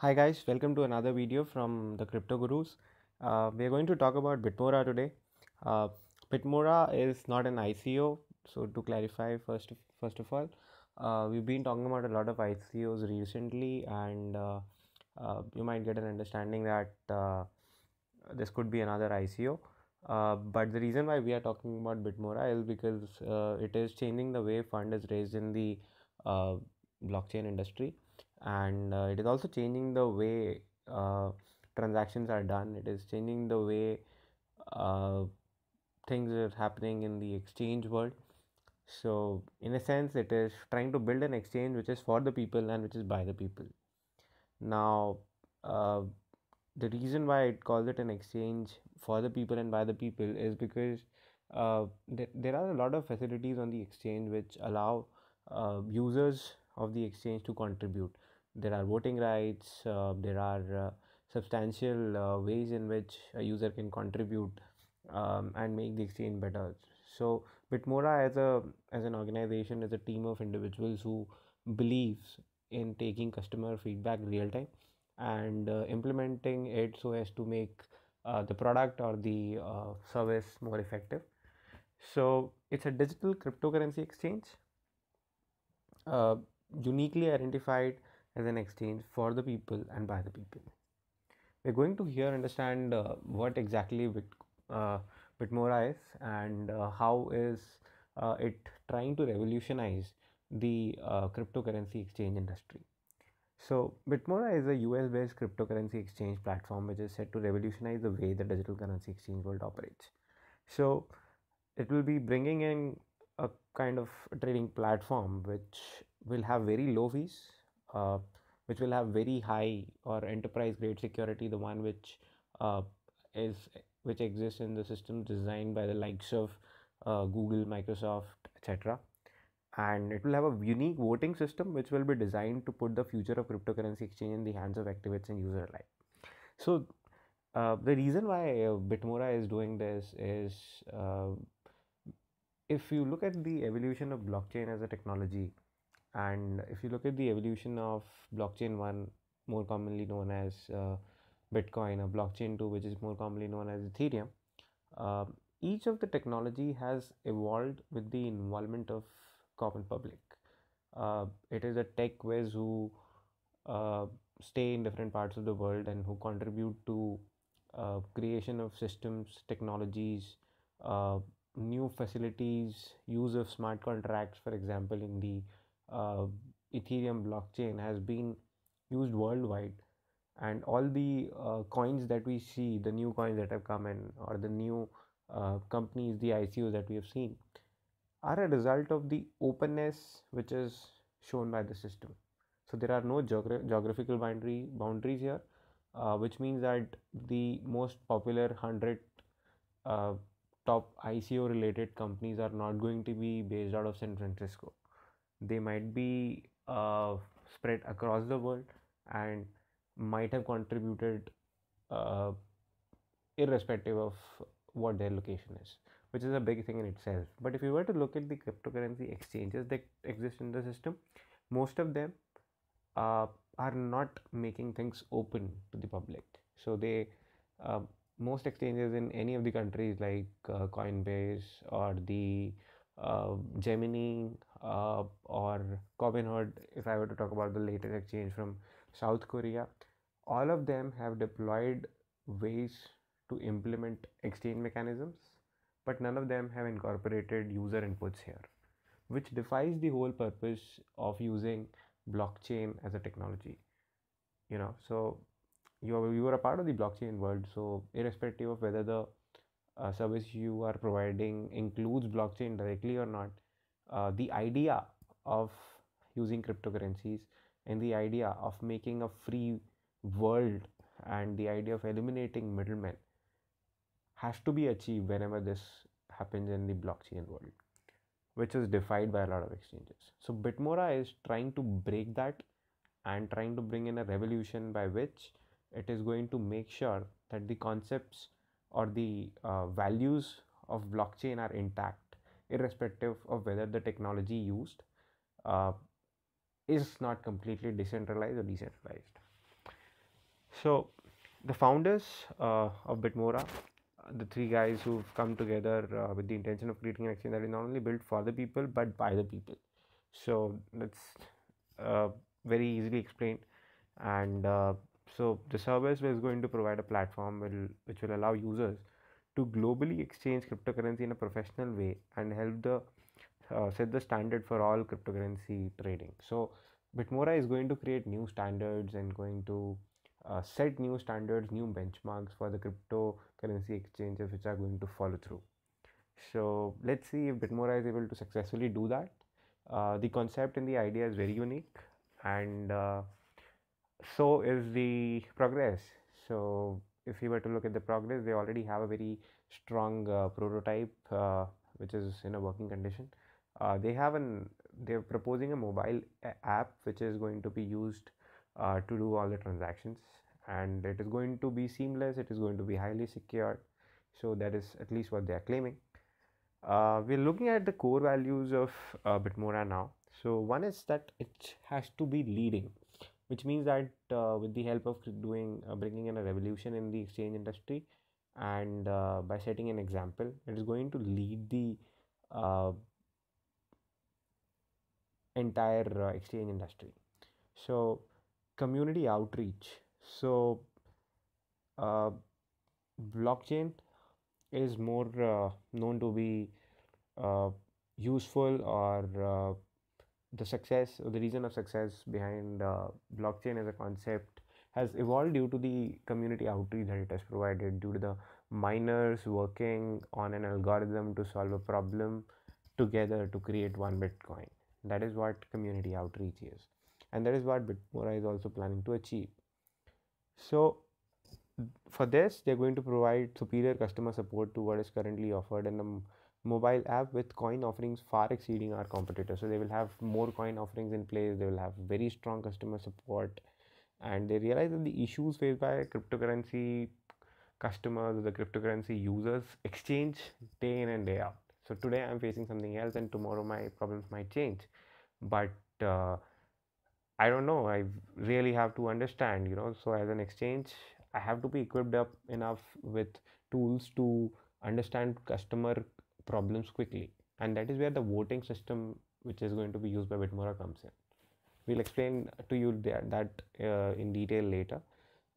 Hi guys, welcome to another video from the Crypto Gurus. Uh, we are going to talk about Bitmora today. Uh, Bitmora is not an ICO, so to clarify first first of all, uh, we've been talking about a lot of ICOs recently, and uh, uh, you might get an understanding that uh, this could be another ICO. But the reason why we are talking about Bitmora is because it is changing the way fund is raised in the blockchain industry and uh, it is also changing the way uh, transactions are done. It is changing the way uh, things are happening in the exchange world. So in a sense it is trying to build an exchange which is for the people and which is by the people. Now uh, the reason why it calls it an exchange for the people and by the people is because uh, th- there are a lot of facilities on the exchange which allow uh, users of the exchange to contribute there are voting rights uh, there are uh, substantial uh, ways in which a user can contribute um, and make the exchange better. So bitmora as a as an organization is a team of individuals who believes in taking customer feedback real time and uh, implementing it so as to make uh, the product or the uh, service more effective. So it's a digital cryptocurrency exchange uniquely identified as an exchange for the people and by the people. We're going to here understand uh, what exactly Bit, uh, Bitmora is and uh, how is uh, it trying to revolutionize the uh, cryptocurrency exchange industry. So, Bitmora is a US based cryptocurrency exchange platform which is set to revolutionize the way the digital currency exchange world operates. So, it will be bringing in a kind of trading platform which will have very low fees, uh, which will have very high or enterprise grade security, the one which uh, is which exists in the systems designed by the likes of uh, Google, Microsoft, etc and it will have a unique voting system which will be designed to put the future of cryptocurrency exchange in the hands of activists and user alike. So uh, the reason why uh, bitmora is doing this is uh, if you look at the evolution of blockchain as a technology and if you look at the evolution of blockchain 1 more commonly known as uh, bitcoin or blockchain 2 which is more commonly known as ethereum uh, each of the technology has evolved with the involvement of common public. Uh, it is a tech whiz who uh, stay in different parts of the world and who contribute to uh, creation of systems, technologies, uh, new facilities, use of smart contracts, for example, in the Ethereum blockchain has been used worldwide. And all the uh, coins that we see, the new coins that have come in, or the new companies, the ICOs that we have seen, are a result of the openness which is shown by the system. So there are no geogra- geographical boundary boundaries here, uh, which means that the most popular hundred uh, top ICO related companies are not going to be based out of San Francisco. They might be uh, spread across the world and might have contributed uh, irrespective of what their location is which is a big thing in itself. But if you were to look at the cryptocurrency exchanges that exist in the system, most of them uh, are not making things open to the public. So they uh, most exchanges in any of the countries like uh, Coinbase or the Gemini uh, or Robinhood, if I were to talk about the latest exchange from South Korea, all of them have deployed ways to implement exchange mechanisms but none of them have incorporated user inputs here, which defies the whole purpose of using blockchain as a technology. You know, so you are, you are a part of the blockchain world, so irrespective of whether the uh, service you are providing includes blockchain directly or not, uh, the idea of using cryptocurrencies and the idea of making a free world and the idea of eliminating middlemen has to be achieved whenever this happens in the blockchain world, which is defied by a lot of exchanges. So Bitmora is trying to break that and trying to bring in a revolution by which it is going to make sure that the concepts or the uh, values of blockchain are intact, irrespective of whether the technology used uh, is not completely decentralized or decentralized. So, the founders uh, of Bitmora, the three guys who've come together uh, with the intention of creating an exchange that is not only built for the people but by the people. So, that's uh, very easily explained. And uh, so, the service is going to provide a platform will, which will allow users to globally exchange cryptocurrency in a professional way and help the uh, set the standard for all cryptocurrency trading. So, Bitmora is going to create new standards and going to uh, set new standards, new benchmarks for the cryptocurrency exchanges which are going to follow through. So let's see if Bitmora is able to successfully do that. Uh, the concept and the idea is very unique, and uh, so is the progress. So if you were to look at the progress, they already have a very strong uh, prototype uh, which is in a working condition. Uh, they have an they're proposing a mobile app which is going to be used uh, to do all the transactions. And it is going to be seamless it is going to be highly secure. So that is at least what they are claiming. Uh, we're looking at the core values of uh, bitmora now. So one is that it has to be leading which means that uh, with the help of doing uh, bringing in a revolution in the exchange industry and uh, by setting an example it is going to lead the entire exchange industry. So community outreach. So uh, blockchain is more uh, known to be uh, useful or the success or the reason of success behind uh, blockchain as a concept has evolved due to the community outreach that it has provided due to the miners working on an algorithm to solve a problem together to create one bitcoin that is what community outreach is. And that is what Bitmora is also planning to achieve. So, for this, they're going to provide superior customer support to what is currently offered in a mobile app with coin offerings far exceeding our competitors. So, they will have more coin offerings in place, they will have very strong customer support, and they realize that the issues faced by cryptocurrency customers, the cryptocurrency users exchange day in and day out. So today i'm facing something else and tomorrow my problems might change. But uh, i don't know. I really have to understand you know. So as an exchange i have to be equipped up enough with tools to understand customer problems quickly. And that is where the voting system which is going to be used by bitmora comes in. We'll explain to you that, that uh, in detail later.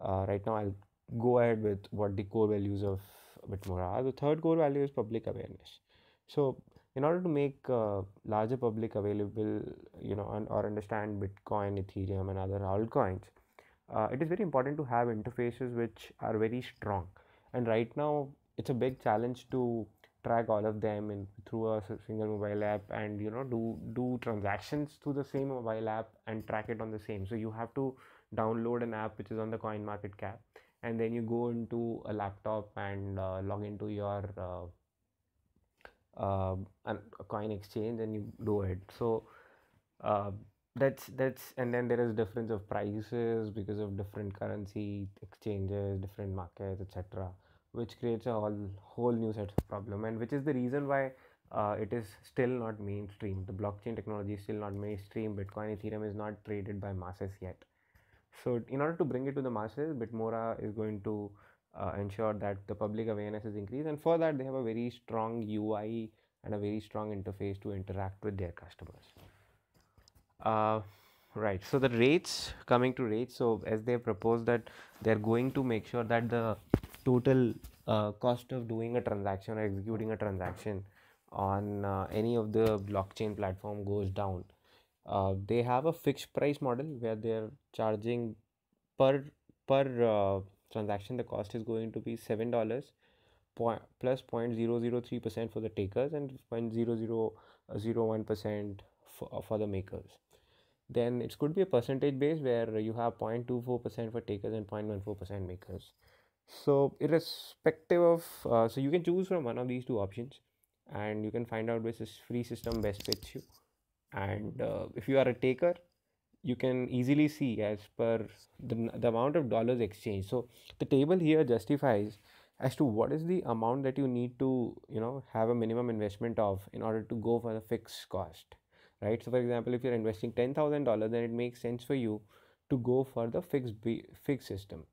Uh, right now i'll go ahead with what the core values of bitmora are. The third core value is public awareness. So in order to make uh, larger public available, you know, and, or understand Bitcoin, Ethereum, and other altcoins, uh, it is very important to have interfaces which are very strong. And right now, it's a big challenge to track all of them in through a single mobile app and you know do do transactions through the same mobile app and track it on the same. So you have to download an app which is on the coin market cap and then you go into a laptop and uh, log into your uh, uh, a coin exchange and you do it. So uh, that's that's and then there is difference of prices because of different currency exchanges different markets etc which creates a whole whole new set of problem. And which is the reason why uh, it is still not mainstream. The blockchain technology is still not mainstream. Bitcoin ethereum is not traded by masses yet. So in order to bring it to the masses bitmora is going to uh, ensure that the public awareness is increased. And for that they have a very strong ui and a very strong interface to interact with their customers. Uh, right. So the rates coming to rates. So as they propose that they're going to make sure that the total uh, cost of doing a transaction or executing a transaction on uh, any of the blockchain platform goes down uh, they have a fixed price model where they're charging per per uh, transaction the cost is going to be seven dollars point plus 0.003 percent for the takers and 0.0001 percent for, uh, for the makers. Then it could be a percentage base where you have 0.24 percent for takers and 0.14 percent makers so irrespective of uh, so you can choose from one of these two options and you can find out which is free system best fits you. And uh, if you are a taker you can easily see as per the, the amount of dollars exchanged. So the table here justifies as to what is the amount that you need to you know have a minimum investment of in order to go for the fixed cost right? So for example if you're investing $10000 then it makes sense for you to go for the fixed b fixed system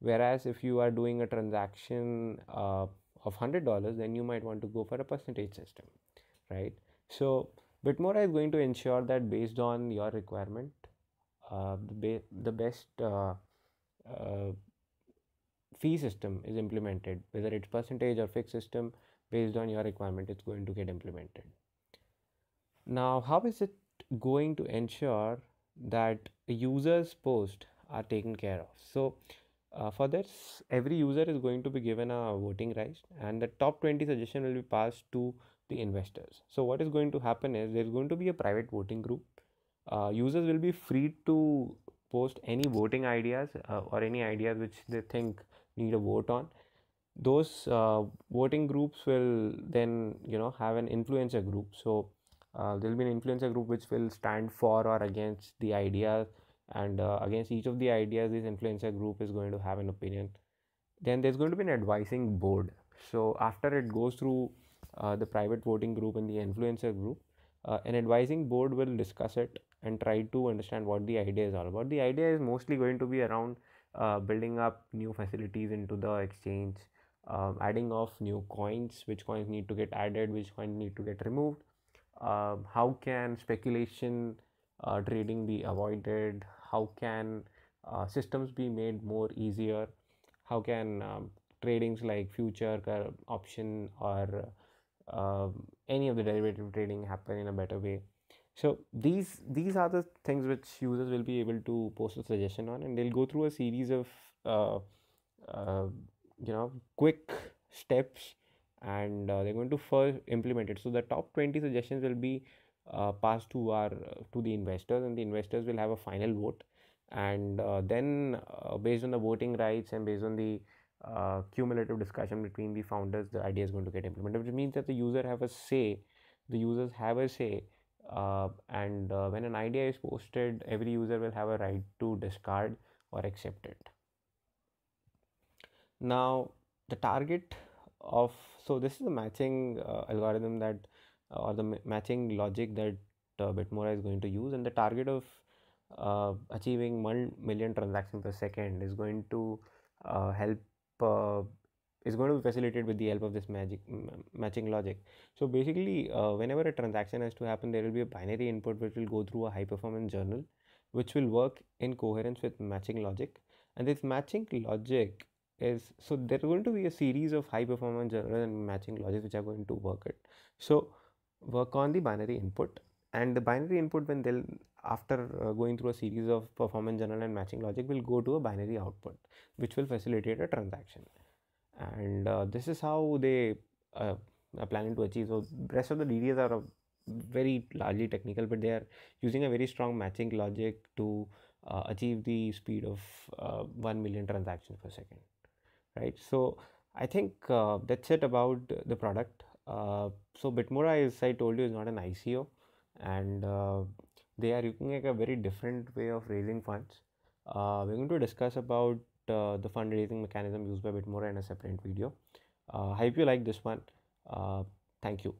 whereas if you are doing a transaction uh, of $100 then you might want to go for a percentage system right? So bitmora is going to ensure that based on your requirement uh, the, be- the best uh, uh, fee system is implemented whether it's percentage or fixed system based on your requirement it's going to get implemented. Now how is it going to ensure that users post are taken care of? So uh, for this every user is going to be given a voting right and the top 20 suggestion will be passed to the investors. So what is going to happen is there's going to be a private voting group. Uh, users will be free to post any voting ideas uh, or any ideas which they think need a vote on. Those uh, voting groups will then you know have an influencer group. So uh, there will be an influencer group which will stand for or against the ideas and uh, against each of the ideas this influencer group is going to have an opinion. Then there's going to be an advising board. So after it goes through uh, the private voting group and the influencer group uh, an advising board will discuss it and try to understand what the idea is all about. The idea is mostly going to be around uh, building up new facilities into the exchange um, adding of new coins which coins need to get added which coins need to get removed. Um, how can speculation uh, trading be avoided how can uh, systems be made more easier? How can um, tradings like future option or uh, any of the derivative trading happen in a better way? So these these are the things which users will be able to post a suggestion on and they'll go through a series of uh, uh, you know quick steps and uh, they're going to first implement it. So the top 20 suggestions will be uh, passed to our to the investors and the investors will have a final vote. And uh, then uh, based on the voting rights and based on the uh, cumulative discussion between the founders the idea is going to get implemented which means that the user have a say the users have a say uh, and uh, when an idea is posted every user will have a right to discard or accept it. Now the target of so this is the matching uh, algorithm that or the matching logic that bitmora is going to use and the target of uh, achieving 1 million transactions per second is going to uh, help uh, is going to be facilitated with the help of this magic matching logic. So basically uh, whenever a transaction has to happen there will be a binary input which will go through a high performance journal which will work in coherence with matching logic. And this matching logic is so there's going to be a series of high performance journals and matching logic which are going to work it. So work on the binary input. And the binary input when they'll after uh, going through a series of performance journal and matching logic will go to a binary output which will facilitate a transaction. And uh, this is how they uh, are planning to achieve. So rest of the dds are very largely technical but they are using a very strong matching logic to uh, achieve the speed of uh, 1 million transactions per second right? So i think uh, that's it about the product so bitmora as i told you is not an ico and uh, they are looking at a very different way of raising funds. Uh, we're going to discuss about uh, the fundraising mechanism used by Bitmora in a separate video. I hope you like this one. thank you.